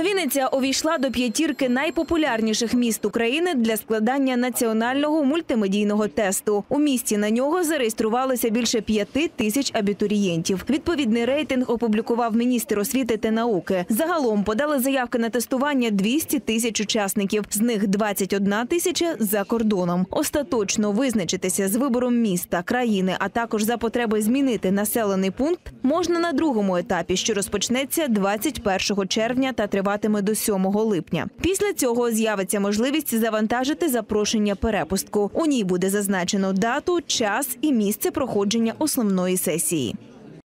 Вінниця увійшла до п'ятірки найпопулярніших міст України для складання національного мультимедійного тесту. У місті на нього зареєструвалося більше п'яти тисяч абітурієнтів. Відповідний рейтинг опублікував міністр освіти та науки. Загалом подали заявки на тестування 200 тисяч учасників, з них 21 тисяча за кордоном. Остаточно визначитися з вибором міста, країни, а також за потреби змінити населений пункт можна на другому етапі, що розпочнеться 21 червня та триватиме до 7 липня. Після цього з'явиться можливість завантажити запрошення перепустку. У ній буде зазначено дату, час і місце проходження основної сесії.